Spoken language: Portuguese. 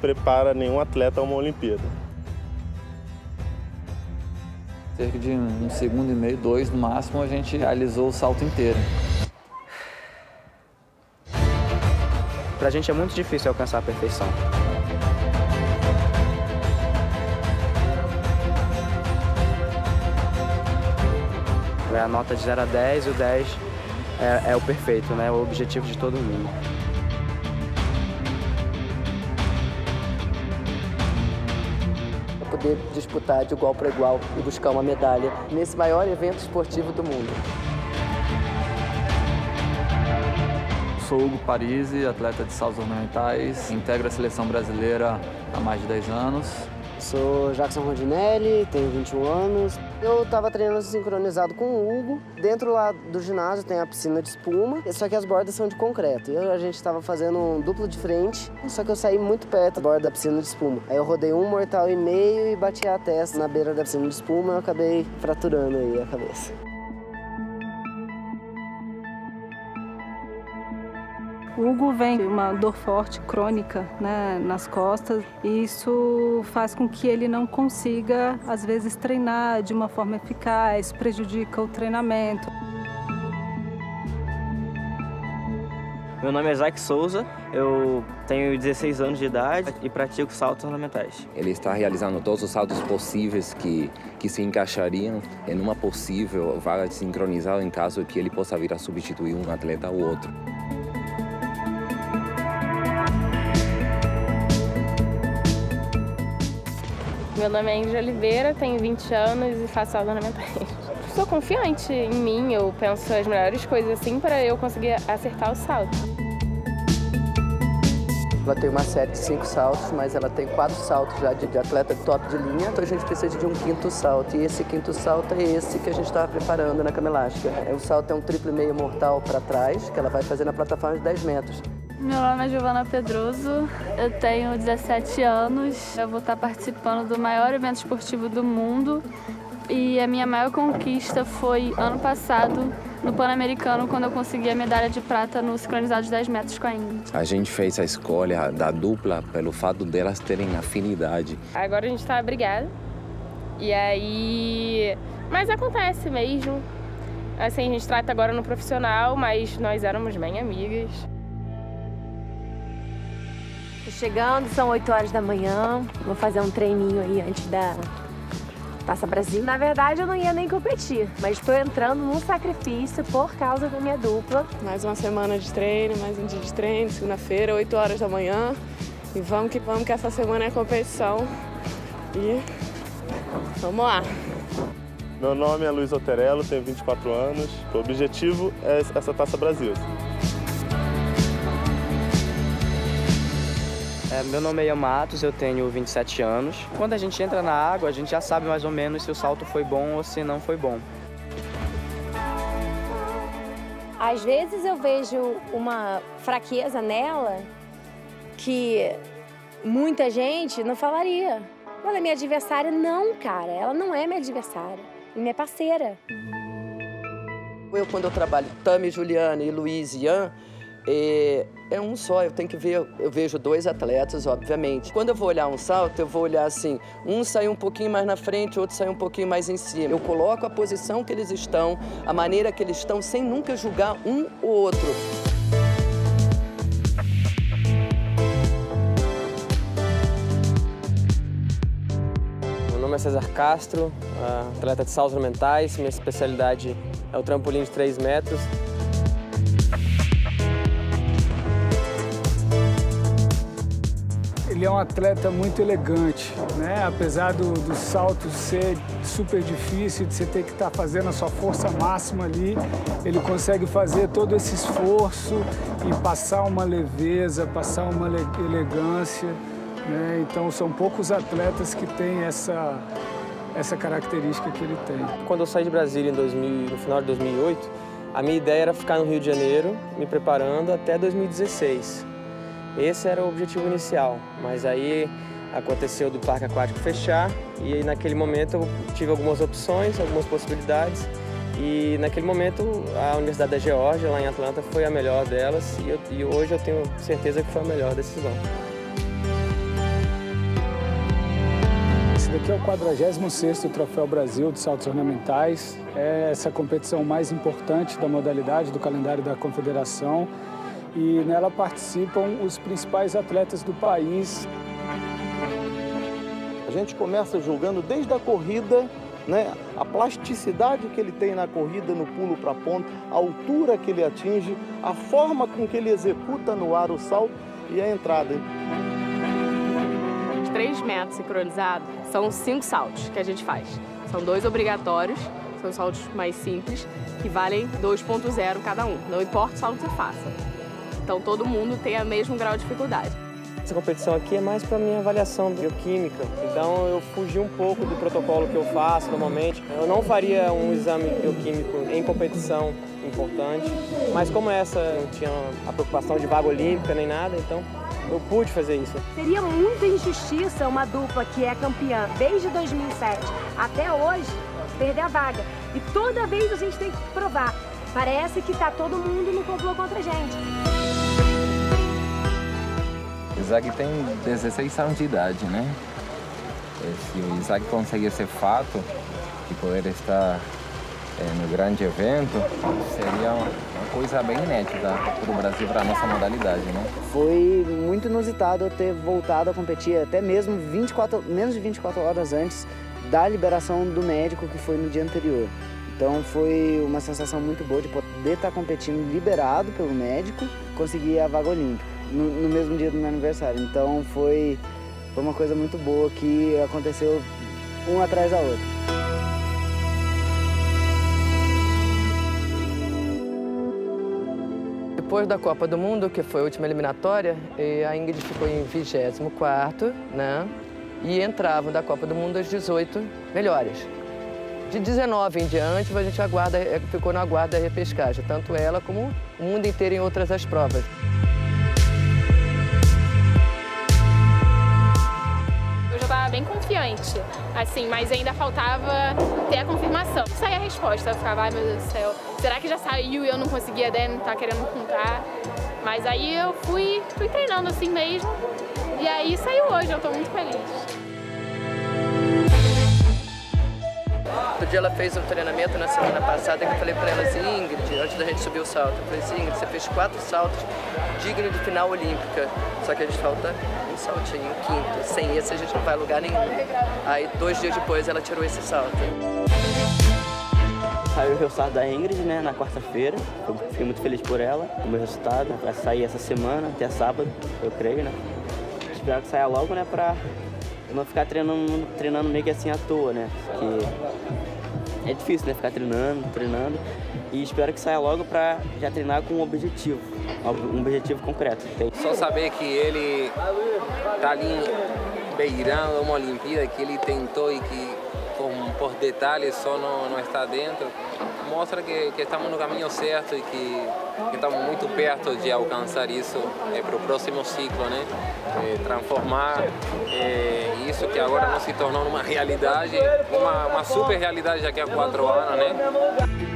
prepara nenhum atleta a uma Olimpíada. Cerca de um segundo e meio, dois no máximo, a gente realizou o salto inteiro. Pra gente é muito difícil alcançar a perfeição. É a nota de 0 a 10 e o 10 é, é o perfeito, né? O objetivo de todo mundo. Poder disputar de igual para igual e buscar uma medalha nesse maior evento esportivo do mundo. Sou Hugo Parisi, atleta de saltos ornamentais, integro a seleção brasileira há mais de 10 anos. Sou Jackson Rondinelli, tenho 21 anos. Eu estava treinando sincronizado com o Hugo. Dentro lá do ginásio tem a piscina de espuma, só que as bordas são de concreto. E a gente estava fazendo um duplo de frente, só que eu saí muito perto da borda da piscina de espuma. Aí eu rodei um mortal e meio e bati a testa na beira da piscina de espuma e acabei fraturando aí a cabeça. Hugo vem uma dor forte, crônica, né, nas costas, e isso faz com que ele não consiga, às vezes, treinar de uma forma eficaz, prejudica o treinamento. Meu nome é Isaac Souza, eu tenho 16 anos de idade e pratico saltos ornamentais. Ele está realizando todos os saltos possíveis que, que se encaixariam em uma possível vaga sincronizada em caso que ele possa vir a substituir um atleta ou outro. Meu nome é Ingrid Oliveira, tenho 20 anos e faço aula ornamentais. Sou confiante em mim, eu penso as melhores coisas assim para eu conseguir acertar o salto. Ela tem uma série de cinco saltos, mas ela tem quatro saltos já de, de atleta top de linha, então a gente precisa de um quinto salto. E esse quinto salto é esse que a gente estava preparando na cama elástica. O salto é um triplo e meio mortal para trás, que ela vai fazer na plataforma de 10 metros. Meu nome é Giovana Pedroso, eu tenho 17 anos, eu vou estar participando do maior evento esportivo do mundo e a minha maior conquista foi ano passado no Pan-Americano, quando eu consegui a medalha de prata no sincronizado de 10 metros com a Ingrid. A gente fez a escolha da dupla pelo fato delas terem afinidade. Agora a gente está brigada e aí... Mas acontece mesmo. Assim, a gente trata agora no profissional, mas nós éramos bem amigas. Tô chegando, são 8 horas da manhã. Vou fazer um treininho aí antes da Taça Brasil. Na verdade, eu não ia nem competir, mas estou entrando num sacrifício por causa da minha dupla. Mais uma semana de treino, mais um dia de treino, segunda-feira, 8 horas da manhã. E vamos que vamos, que essa semana é competição. E vamos lá. Meu nome é Luiz Oterello, tenho 24 anos. O objetivo é essa Taça Brasil. É, meu nome é Ian Matos, eu tenho 27 anos. Quando a gente entra na água, a gente já sabe mais ou menos se o salto foi bom ou se não foi bom. Às vezes eu vejo uma fraqueza nela que muita gente não falaria. Ela é minha adversária. Não, cara, ela não é minha adversária. Ela é minha parceira. Eu, quando eu trabalho Tami, Juliana e Luiz e Ian, é, é, um só, eu tenho que ver, eu vejo dois atletas, obviamente. Quando eu vou olhar um salto, eu vou olhar assim, um sai um pouquinho mais na frente, outro sai um pouquinho mais em cima. Eu coloco a posição que eles estão, a maneira que eles estão, sem nunca julgar um ou outro. Meu nome é César Castro, atleta de saltos ornamentais, minha especialidade é o trampolim de 3 metros. Ele é um atleta muito elegante, né? Apesar do, do salto ser super difícil, de você ter que estar tá fazendo a sua força máxima ali, ele consegue fazer todo esse esforço e passar uma leveza, passar uma elegância, né? Então são poucos atletas que têm essa essa característica que ele tem. Quando eu saí de Brasília em 2000, no final de 2008, a minha ideia era ficar no Rio de Janeiro, me preparando até 2016. Esse era o objetivo inicial, mas aí aconteceu do parque aquático fechar e naquele momento eu tive algumas opções, algumas possibilidades e naquele momento a Universidade da Geórgia, lá em Atlanta, foi a melhor delas e, eu, e hoje eu tenho certeza que foi a melhor decisão. aqui é o 46º Troféu Brasil de Saltos Ornamentais. É essa competição mais importante da modalidade do calendário da Confederação e nela participam os principais atletas do país. A gente começa julgando desde a corrida, né, a plasticidade que ele tem na corrida, no pulo para a ponta, a altura que ele atinge, a forma com que ele executa no ar o salto e a entrada. Os três metros sincronizados são cinco saltos que a gente faz. São dois obrigatórios, são saltos mais simples, que valem 2.0 cada um. Não importa o salto que você faça. Então todo mundo tem o mesmo grau de dificuldade. Essa competição aqui é mais para minha avaliação bioquímica, então eu fugi um pouco do protocolo que eu faço normalmente. Eu não faria um exame bioquímico em competição importante, mas como essa não tinha a preocupação de vaga olímpica nem nada, então eu pude fazer isso. Seria muita injustiça uma dupla que é campeã desde 2007 até hoje perder a vaga. E toda vez a gente tem que provar. Parece que tá todo mundo no complô contra a gente. Isaac tem 16 anos de idade, né? Se o Isaac conseguir esse fato de poder estar é, no grande evento, seria uma coisa bem inédita para o Brasil, para a nossa modalidade, né? Foi muito inusitado eu ter voltado a competir até mesmo 24, menos de 24 horas antes da liberação do médico que foi no dia anterior. Então foi uma sensação muito boa de poder estar competindo liberado pelo médico, conseguir a vaga olímpica no, no mesmo dia do meu aniversário. Então foi, foi uma coisa muito boa que aconteceu um atrás da outra. Depois da Copa do Mundo, que foi a última eliminatória, a Ingrid ficou em 24 né? E entravam da Copa do Mundo as 18 melhores. De 19 em diante, a gente aguarda, ficou na guarda da repescagem, tanto ela como o mundo inteiro em outras as provas. Bem confiante, assim, mas ainda faltava ter a confirmação. Saía a resposta, eu ficava, ai meu Deus do céu, será que já saiu e eu não conseguia, né, não tá querendo contar? Mas aí eu fui, fui treinando assim mesmo, e aí saiu hoje, eu estou muito feliz. Outro dia ela fez um treinamento na semana passada que eu falei pra ela assim, Ingrid, antes da gente subir o salto, eu falei assim, Ingrid, você fez quatro saltos dignos de final olímpica, só que a gente falta um saltinho, um quinto. Sem esse a gente não vai a lugar nenhum. Aí dois dias depois ela tirou esse salto. Saiu o resultado da Ingrid, né, na quarta-feira. Eu fiquei muito feliz por ela, o meu resultado. Vai sair essa semana, até sábado, eu creio, né. Espero que saia logo, né, pra não ficar treinando, treinando meio que assim à toa, né. Porque é difícil, né, ficar treinando, treinando. E espero que saia logo pra já treinar com um objetivo, um objetivo concreto. Só saber que ele tá ali beirando uma Olimpíada, que ele tentou e que por detalhes só não, não está dentro, mostra que, que estamos no caminho certo e que, que estamos muito perto de alcançar isso é, para o próximo ciclo, né? É, transformar é, isso que agora não se tornou uma realidade, uma, uma super realidade daqui a quatro anos, né?